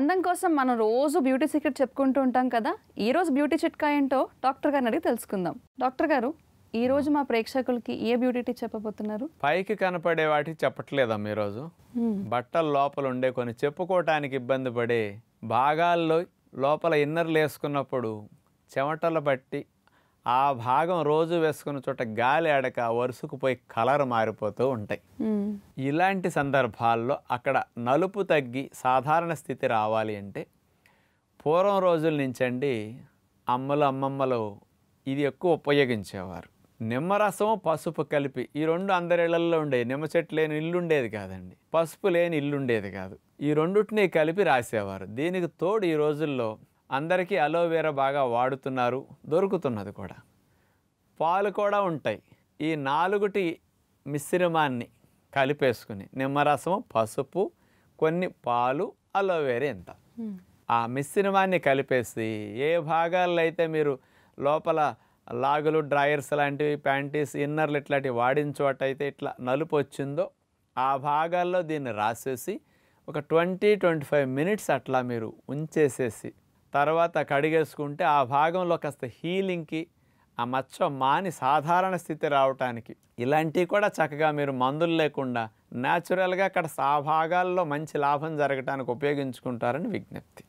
అందం కోసం మనం రోజు బ్యూటీ సీక్రెట్ చెప్పుకుంటూ ఉంటాం కదా ఈ రోజు బ్యూటీ చిట్కా ఏంటో డాక్టర్ గారిని అడిగి తెలుసుకుందాం. డాక్టర్ గారు ఈ రోజు మా ప్రేక్షకులకి ఏ బ్యూటీ టిప్ చెప్పబోతున్నారు? పైకి కనపడే వాటికి చెప్పట్లేదమ్మా ఈరోజు. బట్టల లోపల ఉండే కొన్ని చెప్పుకోవటానికి ఇబ్బంది పడే భాగాల్లో లోపల ఇన్నర్లు వేసుకున్నప్పుడు చెమటలు బట్టి ఆ భాగం రోజు వేసుకున్న చోట గాలి ఆడక వరుసకుపోయి కలర్ మారిపోతూ ఉంటాయి. ఇలాంటి సందర్భాల్లో అక్కడ నలుపు తగ్గి సాధారణ స్థితి రావాలి అంటే పూర్వం రోజుల నుంచి అండి అమ్మలు అమ్మమ్మలు ఇది ఎక్కువ ఉపయోగించేవారు. నిమ్మరసం పసుపు కలిపి ఈ రెండు అందరి ఇళ్ళలో ఉండేది నిమ్మ చెట్టు లేని ఇల్లు ఉండేది కాదండి. పసుపు లేని ఇల్లు ఉండేది కాదు. ఈ రెండుటిని కలిపి రాసేవారు. దీనికి తోడు ఈ రోజుల్లో అందరికీ అలోవెరా బాగా వాడుతున్నారు దొరుకుతున్నది కూడా. పాలు కూడా ఉంటాయి. ఈ నాలుగుటి మిశ్రమాన్ని కలిపేసుకుని నిమ్మరసం పసుపు కొన్ని పాలు అలోవేరా ఎంత ఆ మిశ్రమాన్ని కలిపేసి ఏ భాగాల్లో అయితే మీరు లోపల లాగులు డ్రాయర్స్ లాంటివి ప్యాంటీస్ ఇన్నర్లు ఇట్లాంటివి వాడిన చోట అయితే ఇట్లా నలుపు వచ్చిందో ఆ భాగాల్లో దీన్ని రాసేసి ఒక ట్వంటీ ట్వంటీ ఫైవ్ మినిట్స్ అట్లా మీరు ఉంచేసేసి తర్వాత కడిగేసుకుంటే ఆ భాగంలో కాస్త హీలింగ్కి ఆ మచ్చ మాని సాధారణ స్థితి రావటానికి. ఇలాంటివి కూడా చక్కగా మీరు మందులు లేకుండా న్యాచురల్గా అక్కడ ఆ భాగాల్లో మంచి లాభం జరగటానికి ఉపయోగించుకుంటారని విజ్ఞప్తి.